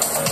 you